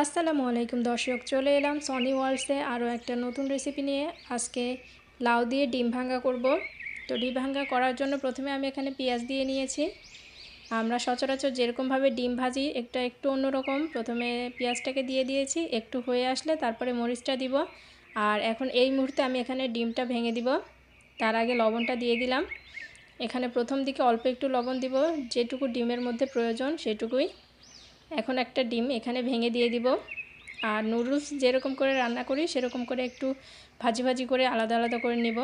আসসালামু আলাইকুম দর্শক, চলে এলাম সনি ওয়ার্ল্ডসে আরও একটা নতুন রেসিপি নিয়ে। আজকে লাউ দিয়ে ডিম ভাঙ্গা করব। তো ডিম ভাঙ্গা করার জন্য প্রথমে আমি এখানে পেঁয়াজ দিয়ে নিয়েছি। আমরা সচরাচর যেরকমভাবে ডিম ভাজি, একটা একটু অন্যরকম। প্রথমে পেঁয়াজটাকে দিয়ে দিয়েছি, একটু হয়ে আসলে তারপরে মরিচটা দিব। আর এখন এই মুহূর্তে আমি এখানে ডিমটা ভেঙে দিব। তার আগে লবণটা দিয়ে দিলাম। এখানে প্রথম দিকে অল্প একটু লবণ দিব। যেটুকু ডিমের মধ্যে প্রয়োজন সেটুকুই। এখন একটা ডিম এখানে ভেঙে দিয়ে দিব। আর নুডলস যেরকম করে রান্না করি, সেরকম করে একটু ভাজি ভাজি করে আলাদা আলাদা করে নেব।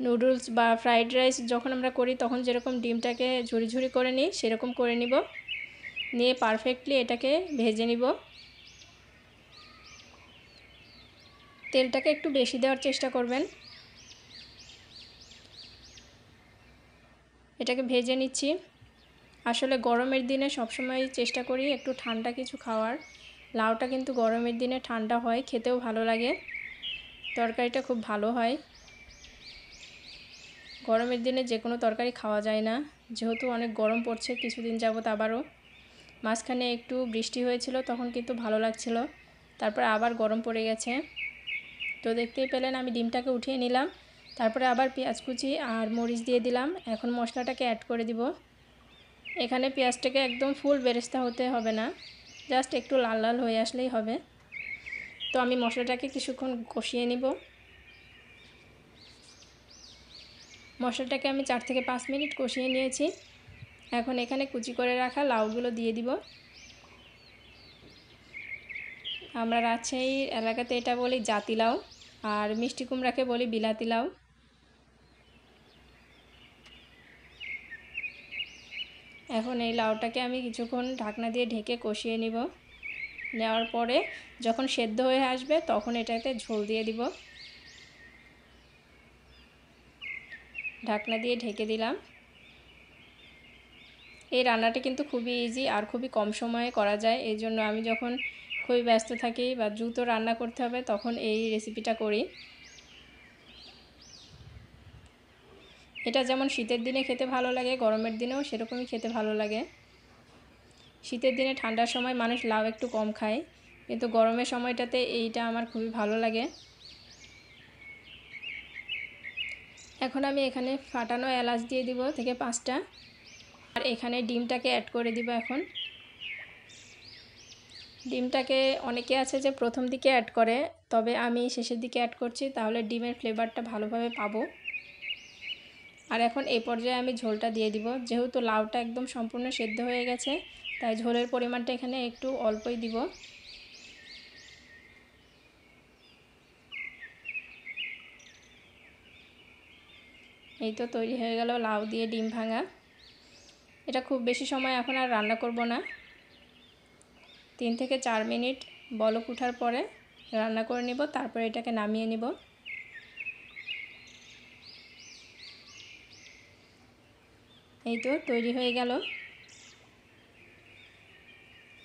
নুডলস বা ফ্রাইড রাইস যখন আমরা করি, তখন যেরকম ডিমটাকে ঝুড়ি ঝুড়ি করে নিই, সেরকম করে নিব। নিয়ে পারফেক্টলি এটাকে ভেজে নিব। তেলটাকে একটু বেশি দেওয়ার চেষ্টা করবেন। এটাকে ভেজে নিচ্ছি। আসলে গরমের দিনে সবসময় চেষ্টা করি একটু ঠান্ডা কিছু খাওয়ার। লাউটা কিন্তু গরমের দিনে ঠান্ডা হয়, খেতেও ভালো লাগে। তরকারিটা খুব ভালো হয়। গরমের দিনে যে কোনো তরকারি খাওয়া যায় না। যেহেতু অনেক গরম পড়ছে, কিছুদিন যাবত আবারও। মাঝখানে একটু বৃষ্টি হয়েছিল, তখন কিন্তু ভালো লাগছিল। তারপরে আবার গরম পড়ে গেছে। তো দেখতেই পেলেন, আমি ডিমটাকে উঠিয়ে নিলাম। তারপরে আবার পেঁয়াজ কুচি আর মরিচ দিয়ে দিলাম। এখন মশলাটাকে অ্যাড করে দিব। এখানে পেঁয়াজটাকে একদম ফুল বেরেস্তা হতে হবে না। জাস্ট একটু লাল লাল হয়ে আসলেই হবে। তো আমি মশলাটাকে কিছুক্ষণ কষিয়ে নিব। মশলাটাকে আমি চার থেকে পাঁচ মিনিট কষিয়ে নিয়েছি। এখন এখানে কুচি করে রাখা লাউগুলো দিয়ে দিব। আমরা রাজশাহীর এলাকাতে এটা বলি জাতি লাউ, আর মিষ্টি কুমড়াকে বলি বিলাতি লাউ। এখন এই লাউটাকে আমি কিছুক্ষণ ঢাকনা দিয়ে ঢেকে কষিয়ে নিব। নেওয়ার পরে যখন সেদ্ধ হয়ে আসবে তখন এটাতে ঝোল দিয়ে দিব। ঢাকনা দিয়ে ঢেকে দিলাম। এই রান্নাটা কিন্তু খুবই ইজি আর খুবই কম সময়ে করা যায়। এই জন্য আমি যখন খুবই ব্যস্ত থাকি বা দ্রুত রান্না করতে হবে তখন এই রেসিপিটা করি। এটা যেমন শীতের দিনে খেতে ভালো লাগে, গরমের দিনেও সেরকমই খেতে ভালো লাগে। শীতের দিনে ঠান্ডার সময় মানুষ লাউ একটু কম খায়, কিন্তু গরমের সময়টাতে এইটা আমার খুবই ভালো লাগে। এখন আমি এখানে ফাটানো এলাচ দিয়ে দিব থেকে পাঁচটা, আর এখানে ডিমটাকে অ্যাড করে দিব এখন। ডিমটাকে অনেকে আছে যে প্রথম দিকে অ্যাড করে, তবে আমি শেষের দিকে অ্যাড করছি, তাহলে ডিমের ফ্লেভারটা ভালোভাবে পাবো। আর এখন এই পর্যায়ে আমি ঝোলটা দিয়ে দিব। যেহেতু লাউটা একদম সম্পূর্ণ সেদ্ধ হয়ে গেছে, তাই ঝোলের পরিমাণটা এখানে একটু অল্পই দিব। এই তো তৈরি হয়ে গেল লাউ দিয়ে ডিম ভাঙা। এটা খুব বেশি সময় এখন আর রান্না করব না। তিন থেকে চার মিনিট বলক উঠার পরে রান্না করে নিব, তারপরে এটাকে নামিয়ে নিব। এই তো তৈরি হয়ে গেল।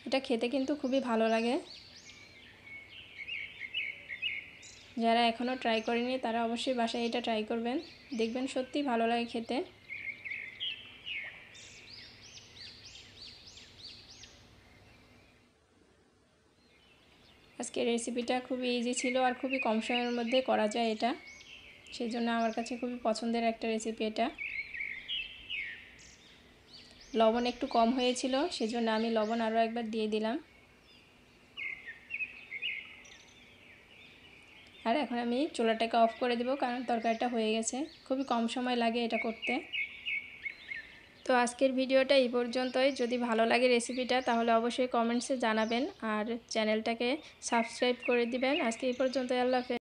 এটা খেতে কিন্তু খুবই ভালো লাগে। যারা এখনও ট্রাই করেনি, তারা অবশ্যই বাসায় এটা ট্রাই করবেন। দেখবেন সত্যি ভালো লাগে খেতে। আজকে রেসিপিটা খুবই ইজি ছিল আর খুবই কম সময়ের মধ্যে করা যায় এটা। সেই জন্য আমার কাছে খুবই পছন্দের একটা রেসিপি এটা। লবণ একটু কম হয়েছিল, সেজন্য আমি লবণ আরও একবার দিয়ে দিলাম। আর এখন আমি চুলাটাকে অফ করে দেবো, কারণ তরকারিটা হয়ে গেছে। খুবই কম সময় লাগে এটা করতে। তো আজকের ভিডিওটা এই পর্যন্তই। যদি ভালো লাগে রেসিপিটা, তাহলে অবশ্যই কমেন্টসে জানাবেন। আর চ্যানেলটাকে সাবস্ক্রাইব করে দিবেন। আজকে এই পর্যন্ত আল্লাহ